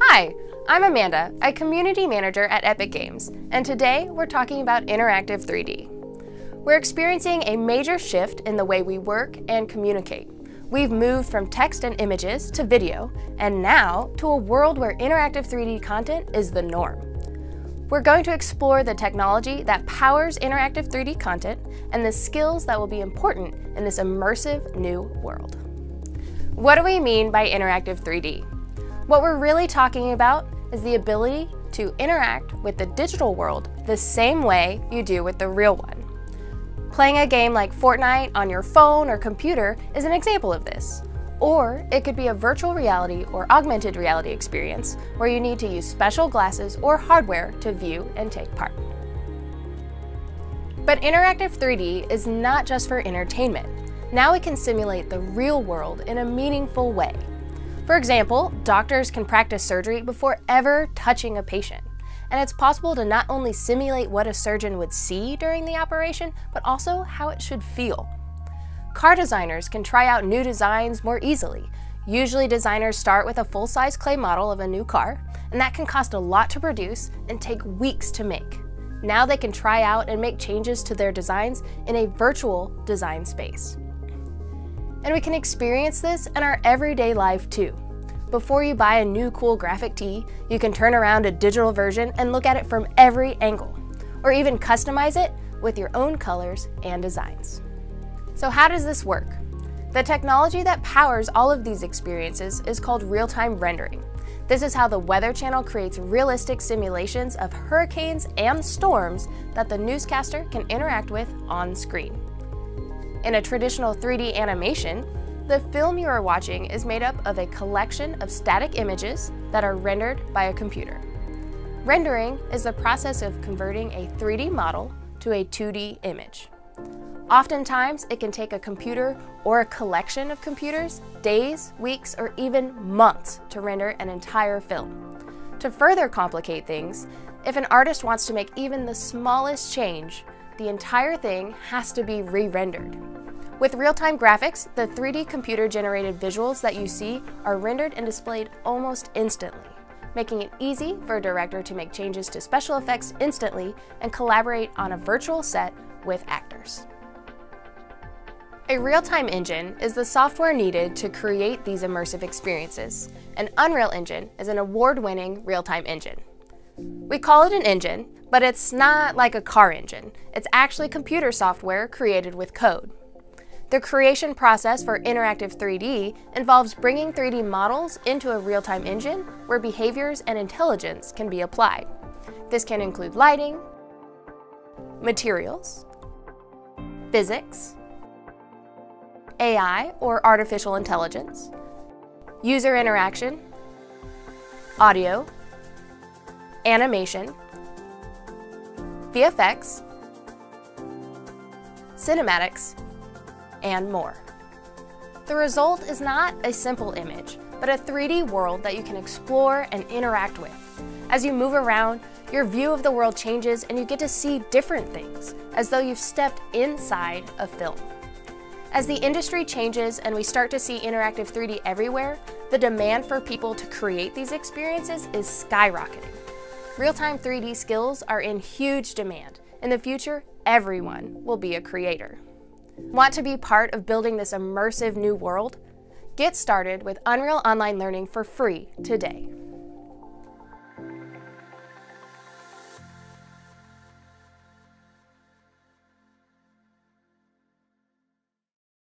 Hi, I'm Amanda, a community manager at Epic Games, and today we're talking about interactive 3D. We're experiencing a major shift in the way we work and communicate. We've moved from text and images to video, and now to a world where interactive 3D content is the norm. We're going to explore the technology that powers interactive 3D content and the skills that will be important in this immersive new world. What do we mean by interactive 3D? What we're really talking about is the ability to interact with the digital world the same way you do with the real one. Playing a game like Fortnite on your phone or computer is an example of this. Or it could be a virtual reality or augmented reality experience where you need to use special glasses or hardware to view and take part. But interactive 3D is not just for entertainment. Now it can simulate the real world in a meaningful way. For example, doctors can practice surgery before ever touching a patient. And it's possible to not only simulate what a surgeon would see during the operation, but also how it should feel. Car designers can try out new designs more easily. Usually designers start with a full-size clay model of a new car, and that can cost a lot to produce and take weeks to make. Now they can try out and make changes to their designs in a virtual design space. And we can experience this in our everyday life too. Before you buy a new cool graphic tee, you can turn around a digital version and look at it from every angle, or even customize it with your own colors and designs. So how does this work? The technology that powers all of these experiences is called real-time rendering. This is how the Weather Channel creates realistic simulations of hurricanes and storms that the newscaster can interact with on screen. In a traditional 3D animation, the film you are watching is made up of a collection of static images that are rendered by a computer. Rendering is the process of converting a 3D model to a 2D image. Oftentimes, it can take a computer or a collection of computers days, weeks, or even months to render an entire film. To further complicate things, if an artist wants to make even the smallest change, the entire thing has to be re-rendered. With real-time graphics, the 3D computer-generated visuals that you see are rendered and displayed almost instantly, making it easy for a director to make changes to special effects instantly and collaborate on a virtual set with actors. A real-time engine is the software needed to create these immersive experiences. An Unreal Engine is an award-winning real-time engine. We call it an engine, but it's not like a car engine. It's actually computer software created with code. The creation process for interactive 3D involves bringing 3D models into a real-time engine where behaviors and intelligence can be applied. This can include lighting, materials, physics, AI or artificial intelligence, user interaction, audio, animation, VFX, cinematics, and more. The result is not a simple image, but a 3D world that you can explore and interact with. As you move around, your view of the world changes and you get to see different things, as though you've stepped inside a film. As the industry changes and we start to see interactive 3D everywhere, the demand for people to create these experiences is skyrocketing. Real-time 3D skills are in huge demand. In the future, everyone will be a creator. Want to be part of building this immersive new world? Get started with Unreal Online Learning for free today.